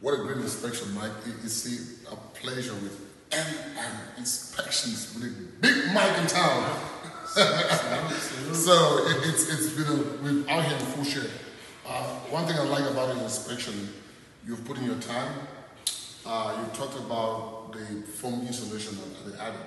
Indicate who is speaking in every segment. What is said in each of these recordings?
Speaker 1: What a great inspection, Mike. It- It's a pleasure with M and inspections with a big Mike in town. so it, it's it's been a, we're out here in full share. Uh, one thing I like about an inspection, you've put in your time. Uh, you talked about the foam insulation at the attic.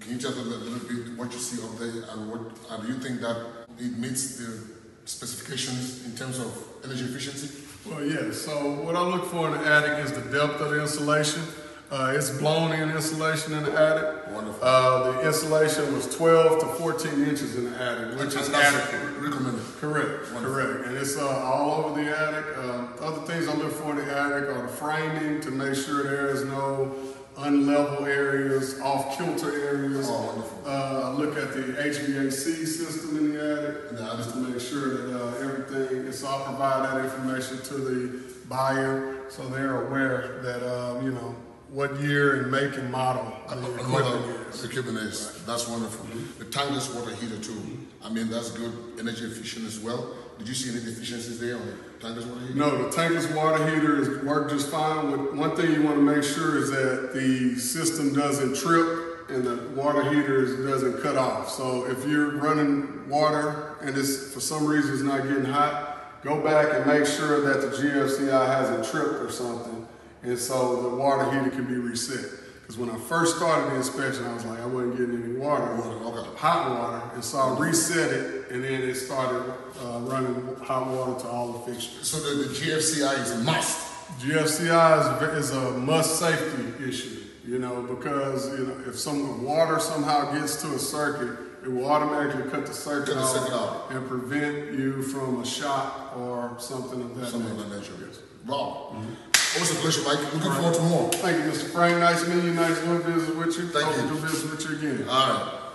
Speaker 1: Can you tell us a little, little bit what you see up there and what and do you think that it meets the specifications in terms of energy efficiency?
Speaker 2: Well, yeah. So what I look for in the attic is the depth of the insulation. Uh, it's blown in insulation in the attic.
Speaker 1: Wonderful.
Speaker 2: Uh, the insulation was 12 to 14 inches in the attic, which is adequate.
Speaker 1: recommended.
Speaker 2: Correct,
Speaker 1: Wonderful.
Speaker 2: correct. And it's uh, all over the attic. Uh, other things I look for in the attic are the framing to make sure there is no unlevel areas, off kilter areas.
Speaker 1: Oh, wonderful.
Speaker 2: Uh, I look at the HVAC system in the attic
Speaker 1: In the attic.
Speaker 2: Provide that information to the buyer so they're aware that, um, you know, what year and make and model the equipment
Speaker 1: Another
Speaker 2: is.
Speaker 1: equipment is. That's wonderful. The tankless water heater too. I mean, that's good, energy efficient as well. Did you see any deficiencies there on the tankless water heater?
Speaker 2: No, the tankless water heater is work just fine. With one thing you want to make sure is that the system doesn't trip and the water heater doesn't cut off. So if you're running water and it's for some reason it's not getting hot, go back and make sure that the GFCI hasn't tripped or something, and so the water heater can be reset. Because when I first started the inspection, I was like, I wasn't getting any water,
Speaker 1: Water, okay.
Speaker 2: hot water, and so I reset it, and then it started uh, running hot water to all the fixtures.
Speaker 1: So the, the GFCI is a must.
Speaker 2: GFCI is, a is a must safety issue, you know, because you know if some water somehow gets to a circuit, it will automatically cut the circuit,
Speaker 1: Cut the
Speaker 2: off,
Speaker 1: circuit out.
Speaker 2: and prevent you from a shot or something of that
Speaker 1: Something
Speaker 2: nature.
Speaker 1: of that nature. Wow. Always a pleasure, Mike. Looking forward to more.
Speaker 2: Thank you, Mr. Frank. Nice meeting you. Nice doing business with you.
Speaker 1: Thank
Speaker 2: Hope
Speaker 1: you.
Speaker 2: to do business with you again.
Speaker 1: All right.